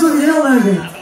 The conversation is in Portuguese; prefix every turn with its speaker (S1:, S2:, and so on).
S1: Jullie hebben een hele